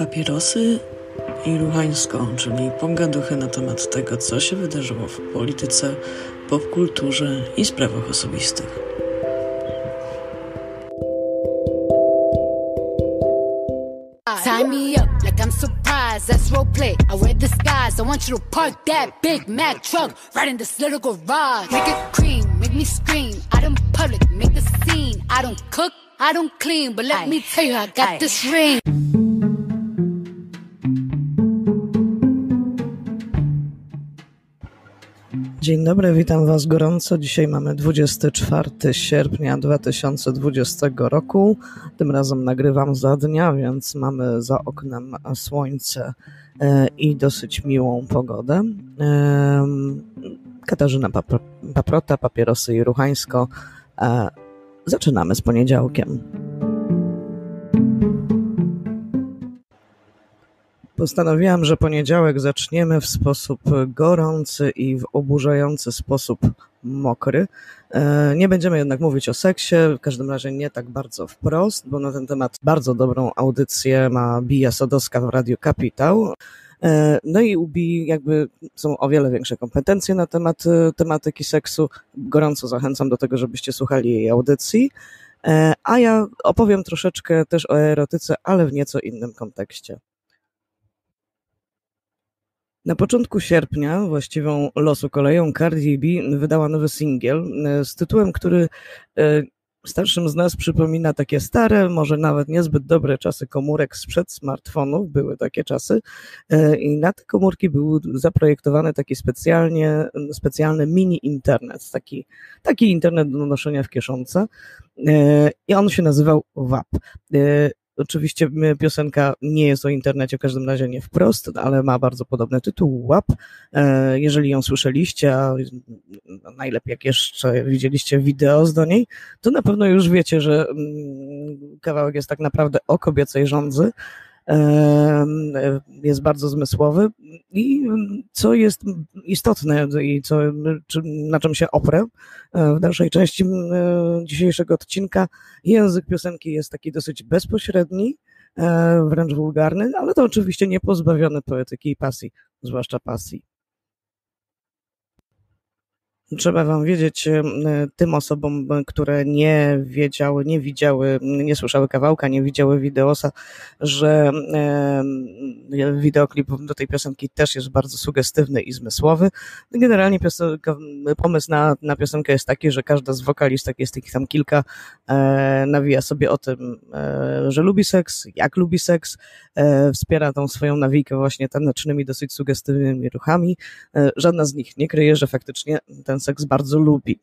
Papierosy i Ruchańsko, czyli pogaduchy na temat tego, co się wydarzyło w polityce, popkulturze i sprawach osobistych. Tie me up like I'm surprised. That's role play. I wear disguise. I want you to park that Big Mac truck right in this little garage. Make it cream, make me scream. Out in public, make the scene. I don't cook, I don't clean, but let me tell you, I got this ring. Dzień dobry, witam Was gorąco. Dzisiaj mamy 24 sierpnia 2020 roku. Tym razem nagrywam za dnia, więc mamy za oknem słońce e, i dosyć miłą pogodę. Katarzyna Paprota, Papierosy i Ruchańsko. E, zaczynamy z poniedziałkiem. Postanowiłam, że poniedziałek zaczniemy w sposób gorący i w oburzający sposób mokry. E, nie będziemy jednak mówić o seksie, w każdym razie nie tak bardzo wprost, bo na ten temat bardzo dobrą audycję ma Bija Sadowska w Radiu Kapitał. E, no i UBI jakby są o wiele większe kompetencje na temat e, tematyki seksu. Gorąco zachęcam do tego, żebyście słuchali jej audycji. A ja opowiem troszeczkę też o erotyce, ale w nieco innym kontekście. Na początku sierpnia, właściwą losu koleją, Cardi B wydała nowy singiel e, z tytułem, który e, starszym z nas przypomina takie stare, może nawet niezbyt dobre czasy komórek sprzed smartfonów, były takie czasy e, i na te komórki był zaprojektowany taki specjalnie, specjalny mini internet, taki, taki internet do noszenia w kieszonce i on się nazywał WAP. Oczywiście piosenka nie jest o internecie, w każdym razie nie wprost, ale ma bardzo podobny tytuł, WAP. E, jeżeli ją słyszeliście, a najlepiej jak jeszcze widzieliście wideo z do niej, to na pewno już wiecie, że kawałek jest tak naprawdę o kobiecej rządzy jest bardzo zmysłowy i co jest istotne i co, na czym się oprę e, w dalszej części e, dzisiejszego odcinka, język piosenki jest taki dosyć bezpośredni, e, wręcz wulgarny, ale to oczywiście nie pozbawiony poetyki i pasji, zwłaszcza pasji. Trzeba wam wiedzieć, e, tym osobom, które nie wiedziały, nie widziały, nie słyszały kawałka, nie widziały wideosa, że e, wideoklip do tej piosenki też jest bardzo sugestywny i zmysłowy. Generalnie piosenka, pomysł na, na piosenkę jest taki, że każda z wokalistek, jest takich tam kilka, e, nawija sobie o tym, że lubi seks, jak lubi seks, wspiera tą swoją nawijkę właśnie tanecznymi, dosyć sugestywnymi ruchami. Żadna z nich nie kryje, że faktycznie ten seks bardzo lubi.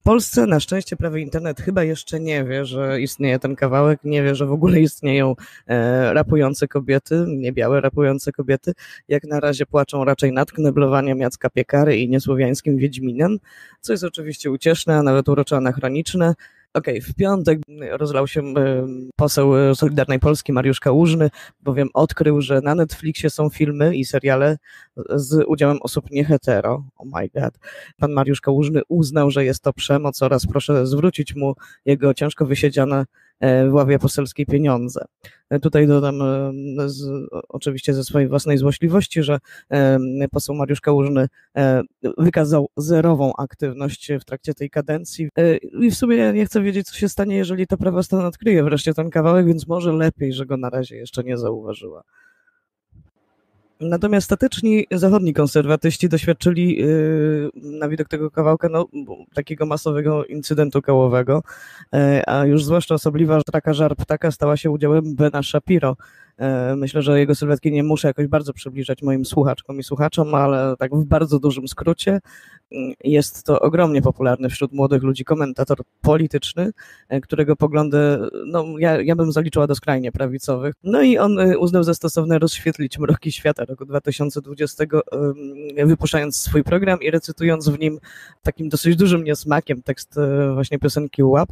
W Polsce na szczęście prawy internet chyba jeszcze nie wie, że istnieje ten kawałek, nie wie, że w ogóle istnieją e, rapujące kobiety, niebiałe rapujące kobiety. Jak na razie płaczą raczej nad kneblowaniem Jacka Piekary i niesłowiańskim Wiedźminem, co jest oczywiście ucieszne, a nawet urocze anachroniczne. Okej, okay, w piątek rozlał się poseł e, Solidarnej Polski Mariusz Kałużny, bowiem odkrył, że na Netflixie są filmy i seriale z udziałem osób niehetero. Oh my god. Pan Mariusz Kałużny uznał, że jest to przemoc oraz proszę zwrócić mu jego ciężko wysiedziane w ławie poselskiej pieniądze. E, tutaj dodam e, z, oczywiście ze swojej własnej złośliwości, że poseł Mariusz Kałużny wykazał zerową aktywność w trakcie tej kadencji i w sumie nie chcę wiedzieć, co się stanie, jeżeli ta prawa stan odkryje wreszcie ten kawałek, więc może lepiej, że go na razie jeszcze nie zauważyła. Natomiast statyczni zachodni konserwatyści doświadczyli yy, na widok tego kawałka no, takiego masowego incydentu kołowego, yy, a już zwłaszcza osobliwa traka żar ptaka stała się udziałem Bena Shapiro, myślę, że jego sylwetki nie muszę jakoś bardzo przybliżać moim słuchaczkom i słuchaczom, ale tak w bardzo dużym skrócie mm, jest to ogromnie popularny wśród młodych ludzi komentator polityczny, e, którego poglądy, no ja, ja bym zaliczyła do skrajnie prawicowych. No i on e, uznał za stosowne rozświetlić mroki świata roku 2020, wypuszczając swój program i recytując w nim takim dosyć dużym niesmakiem tekst właśnie piosenki WAP,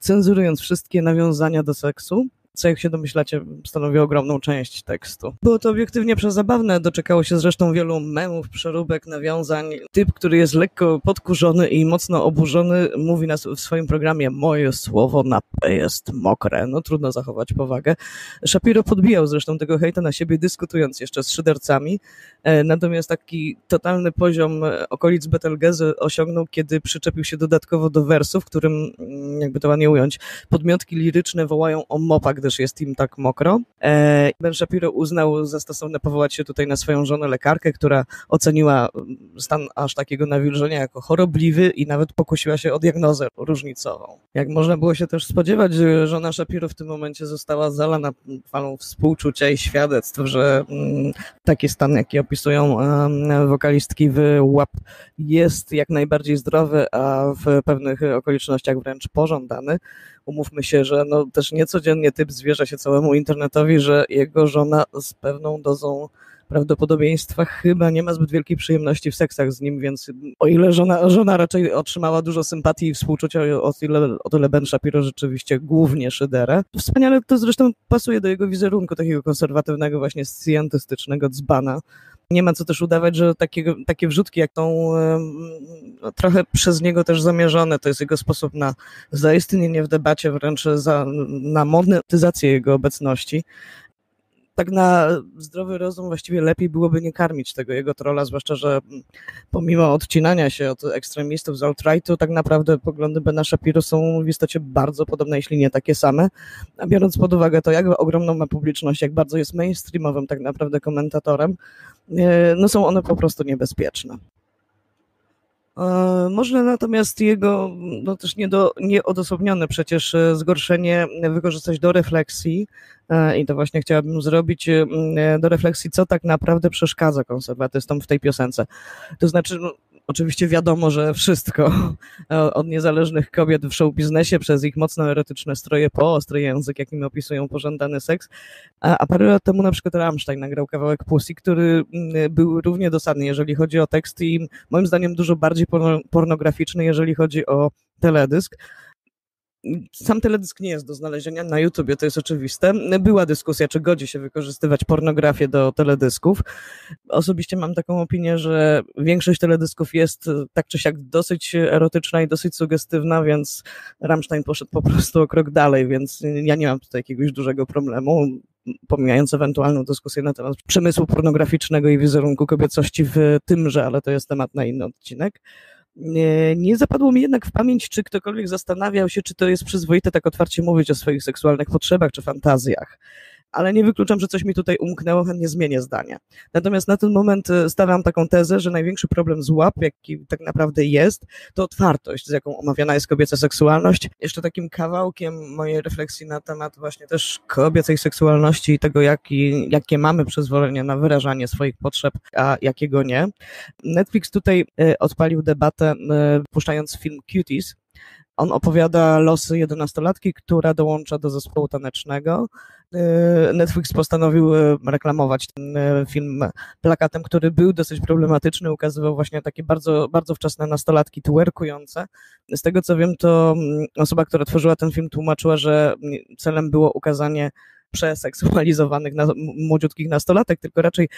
cenzurując wszystkie nawiązania do seksu, co jak się domyślacie stanowi ogromną część tekstu. Było to obiektywnie przezabawne, doczekało się zresztą wielu memów, przeróbek, nawiązań. Typ, który jest lekko podkurzony i mocno oburzony, mówi nas w swoim programie moje słowo na P jest mokre. No trudno zachować powagę. Shapiro podbijał zresztą tego hejta na siebie, dyskutując jeszcze z szydercami. E, natomiast taki totalny poziom e, okolic Betelgezy osiągnął, kiedy przyczepił się dodatkowo do wersu, w którym, mm, jakby to ładnie ująć, podmiotki liryczne wołają o mopa, gdyż jest im tak mokro. E, ben Shapiro uznał za stosowne powołać się tutaj na swoją żonę lekarkę, która oceniła mm, stan aż takiego nawilżenia jako chorobliwy i nawet pokusiła się o diagnozę różnicową. Jak można było się też spodziewać, żona Shapiro w tym momencie została zalana falą współczucia i świadectw, że mm, taki stan, jaki opisują wokalistki w WAP jest jak najbardziej zdrowy, a w pewnych okolicznościach wręcz pożądany. Umówmy się, że no też niecodziennie typ zwierza się całemu internetowi, że jego żona z pewną dozą prawdopodobieństwa chyba nie ma zbyt wielkiej przyjemności w seksach z nim, więc o ile żona, żona raczej otrzymała dużo sympatii i współczucia, o tyle, o tyle Ben Shapiro rzeczywiście głównie szyderę. Wspaniale to zresztą pasuje do jego wizerunku takiego konserwatywnego, właśnie scjentystycznego dzbana. Nie ma co też udawać, że takiego, takie wrzutki jak tą no, trochę przez niego też zamierzone, to jest jego sposób na zaistnienie w debacie, wręcz za, na monetyzację jego obecności tak na zdrowy rozum właściwie lepiej byłoby nie karmić tego jego trola, zwłaszcza, że pomimo odcinania się od ekstremistów z alt-rightu, tak naprawdę poglądy Bena Shapiro są w istocie bardzo podobne, jeśli nie takie same. A biorąc pod uwagę to, jak ogromną ma publiczność, jak bardzo jest mainstreamowym tak naprawdę komentatorem, e, no są one po prostu niebezpieczne. E, można natomiast jego, no też nie do, nieodosobnione przecież e, zgorszenie wykorzystać do refleksji e, i to właśnie chciałabym zrobić do refleksji, co tak naprawdę przeszkadza konserwatystom w tej piosence. To znaczy, no, Oczywiście wiadomo, że wszystko od niezależnych kobiet w show biznesie przez ich mocno erotyczne stroje po ostry język, jakim opisują pożądany seks. A, a parę lat temu na przykład Rammstein nagrał kawałek Pussy, który mm, był równie dosadny, jeżeli chodzi o tekst i moim zdaniem dużo bardziej pornograficzny, jeżeli chodzi o teledysk. Sam teledysk nie jest do znalezienia na YouTubie, to jest oczywiste. Była dyskusja, czy godzi się wykorzystywać pornografię do teledysków. Osobiście mam taką opinię, że większość teledysków jest tak czy siak dosyć erotyczna i dosyć sugestywna, więc Rammstein poszedł po prostu o krok dalej, więc ja nie mam tutaj jakiegoś dużego problemu pomijając ewentualną dyskusję na temat przemysłu pornograficznego i wizerunku kobiecości w tymże, ale to jest temat na inny odcinek. Nie zapadło mi jednak w pamięć, czy ktokolwiek zastanawiał się, czy to jest przyzwoite tak otwarcie mówić o swoich seksualnych potrzebach czy fantazjach ale nie wykluczam, że coś mi tutaj umknęło, chętnie zmienię zdanie. Natomiast na ten moment e, stawiam taką tezę, że największy problem z łap, jaki tak naprawdę jest, to otwartość, z jaką omawiana jest kobieca seksualność. Jeszcze takim kawałkiem mojej refleksji na temat właśnie też kobiecej seksualności i tego, jaki, jakie mamy przyzwolenie na wyrażanie swoich potrzeb, a jakiego nie. Netflix tutaj e, odpalił debatę, e, puszczając film Cuties, on opowiada losy jedenastolatki, która dołącza do zespołu tanecznego. E, Netflix postanowił e, reklamować ten e, film plakatem, który był dosyć problematyczny, ukazywał właśnie takie bardzo, bardzo wczesne nastolatki twerkujące. Z tego co wiem, to mm, osoba, która tworzyła ten film, tłumaczyła, że mm, celem było ukazanie przeseksualizowanych na, młodziutkich nastolatek, tylko raczej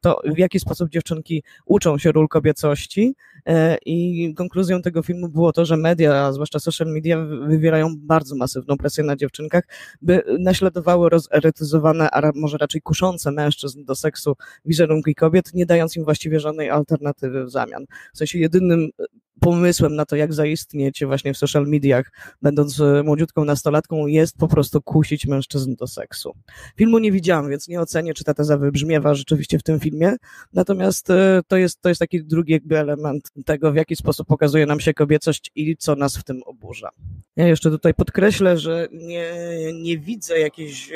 to, w jaki sposób dziewczynki uczą się ról kobiecości. E, I konkluzją tego filmu było to, że media, zwłaszcza social media, wywierają bardzo masywną presję na dziewczynkach, by naśladowały rozerotyzowane, a może raczej kuszące mężczyzn do seksu wizerunki kobiet, nie dając im właściwie żadnej alternatywy w zamian. W sensie jedynym pomysłem na to, jak zaistnieć właśnie w social mediach, będąc e, młodziutką nastolatką, jest po prostu kusić mężczyzn do seksu. Filmu nie widziałam, więc nie ocenię, czy ta teza wybrzmiewa rzeczywiście w tym filmie, natomiast e, to jest, to jest taki drugi jakby element tego, w jaki sposób pokazuje nam się kobiecość i co nas w tym oburza. Ja jeszcze tutaj podkreślę, że nie, nie widzę jakiejś e,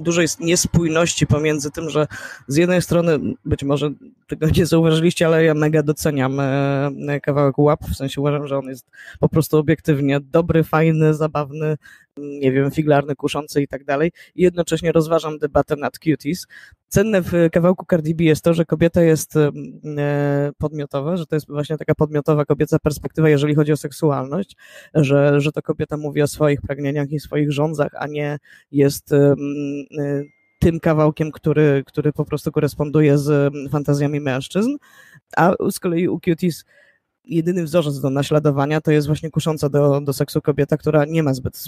dużej niespójności pomiędzy tym, że z jednej strony, być może tego nie zauważyliście, ale ja mega doceniam kawałek łap, w sensie uważam, że on jest po prostu obiektywnie dobry, fajny, zabawny, nie wiem, figlarny, kuszący i tak dalej. I jednocześnie rozważam debatę nad cuties. Cenne w kawałku Cardi B jest to, że kobieta jest e, podmiotowa, że to jest właśnie taka podmiotowa kobieca perspektywa, jeżeli chodzi o seksualność, że, że to kobieta mówi o swoich pragnieniach i swoich rządzach, a nie jest e, tym kawałkiem, który, który po prostu koresponduje z fantazjami mężczyzn, a z kolei u Cuties jedyny wzorzec do naśladowania to jest właśnie kusząca do, do seksu kobieta, która nie ma zbyt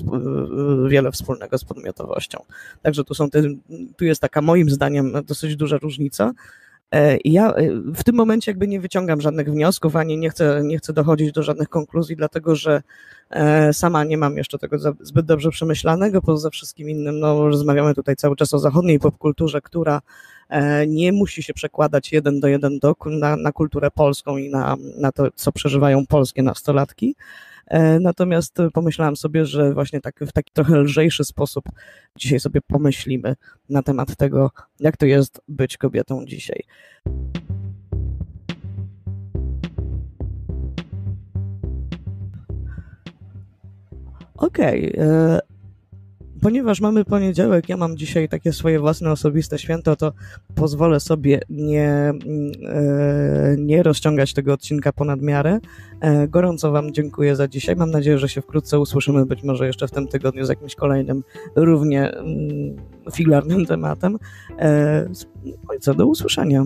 wiele wspólnego z podmiotowością. Także tu, są te, tu jest taka moim zdaniem dosyć duża różnica. E, ja e, w tym momencie jakby nie wyciągam żadnych wniosków, ani nie chcę, nie chcę dochodzić do żadnych konkluzji, dlatego że e, sama nie mam jeszcze tego zbyt dobrze przemyślanego. Poza wszystkim innym, no, rozmawiamy tutaj cały czas o zachodniej popkulturze, która nie musi się przekładać jeden do jeden do, na, na kulturę polską i na, na to, co przeżywają polskie nastolatki. Natomiast pomyślałam sobie, że właśnie tak, w taki trochę lżejszy sposób dzisiaj sobie pomyślimy na temat tego, jak to jest być kobietą dzisiaj. Okej, okay ponieważ mamy poniedziałek, ja mam dzisiaj takie swoje własne osobiste święto, to pozwolę sobie nie, e, nie rozciągać tego odcinka ponad miarę. E, gorąco Wam dziękuję za dzisiaj. Mam nadzieję, że się wkrótce usłyszymy, być może jeszcze w tym tygodniu z jakimś kolejnym równie mm, figlarnym tematem. E, no i co, do usłyszenia.